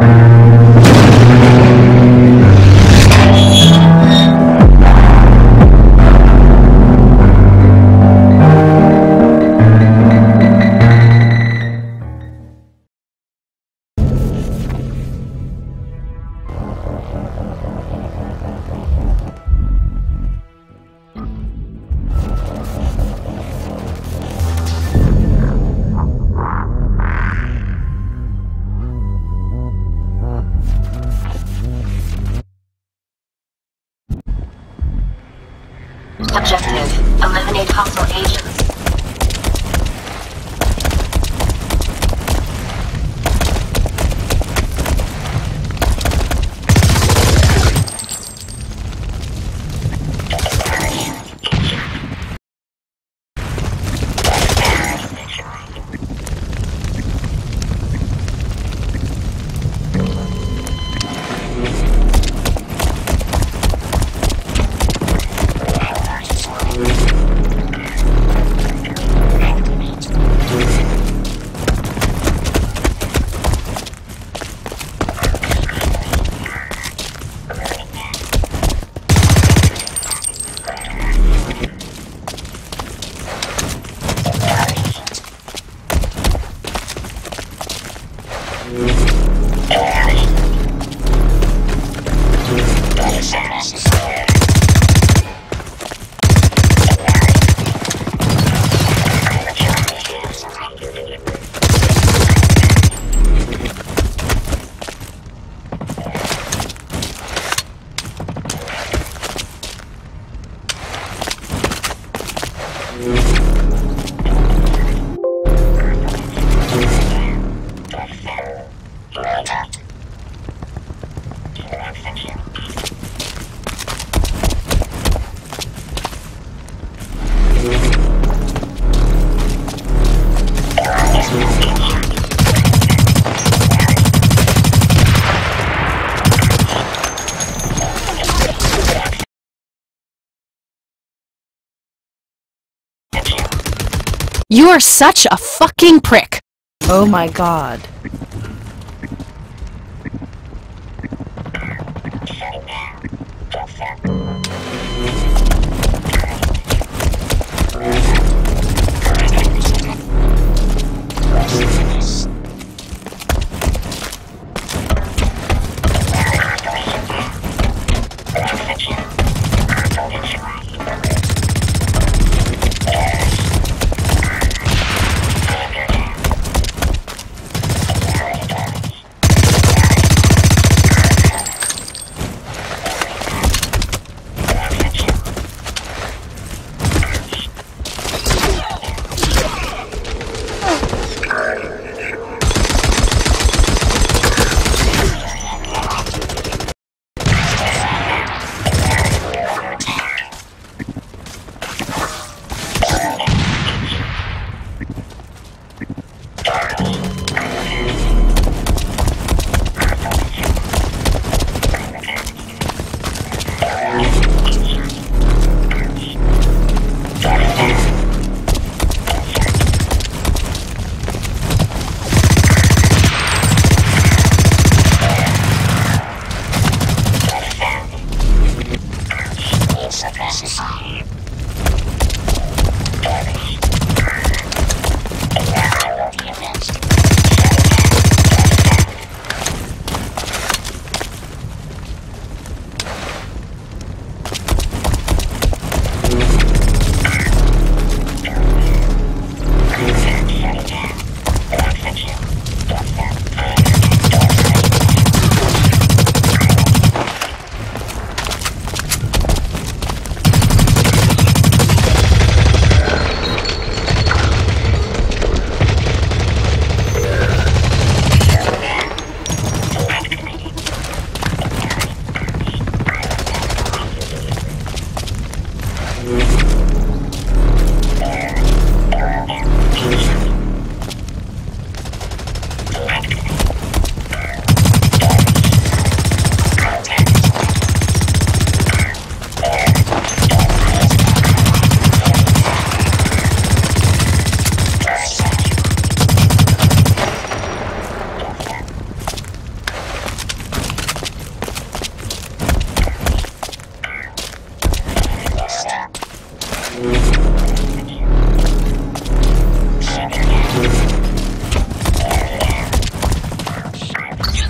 Objective, You are such a fucking prick! Oh my god.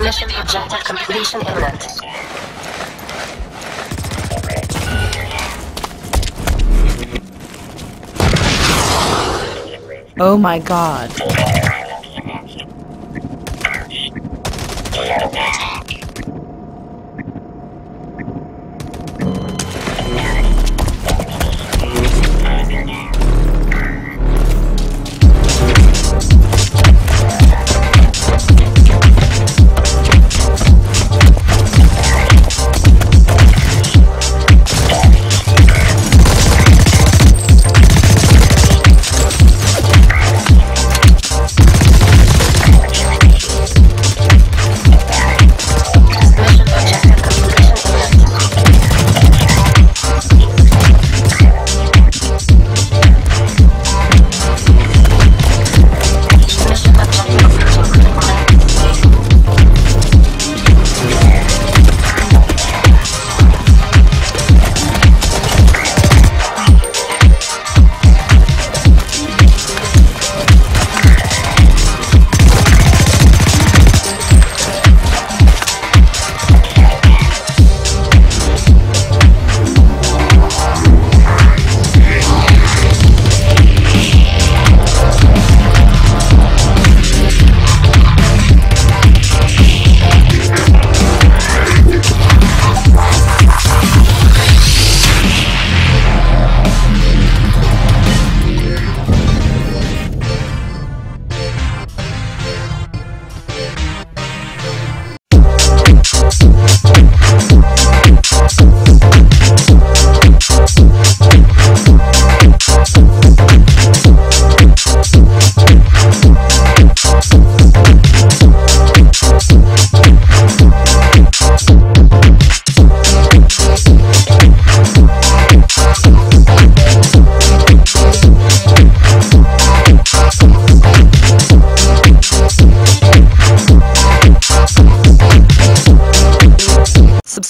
Mission objective completion imminent. Oh my god.